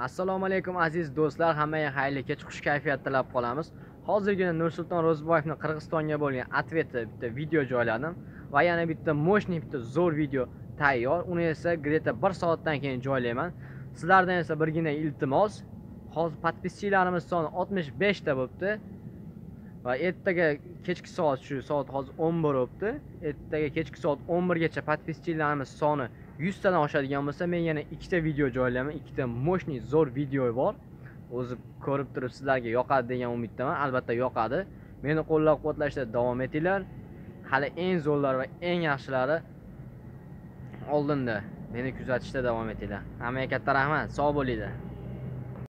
assalomu alaykum aziz do'stlar. Hammaga xayrli kech xush kayfiyat tilab qolamiz. Hozirgina nursulton ro'ziboyevni qirg'izistonga bo'lgan ответi bitta video joyladim va yana bitta мощный bitta zo'r video tayyor. Uni esa где-то bir soatdan keyin joylayman. Sizlardan esa birgina iltimos. Hozir подписчиlarimiz soni 65 ta bo'libdi. Va ertaga kechki soat shu soat hozir 11 bo'libdi. Ertaga kechki soat 11 gacha подписчиlarimiz soni 100 tadan oshadigan bo'lsa men yana ikkita video joylayman. Ikkita мощный zo'r video bor. O'zi ko'rib turib sizlarga yoqadi degan umiddaman. Albatta yoqadi. Meni qo'llab quvvatlashda davom etinglar. Hali eng zo'rlari va eng yaxshilari oldinda. Meni kuzatishda davom etinglar. Hammaga katta rahmat. Sog' bo'linglar.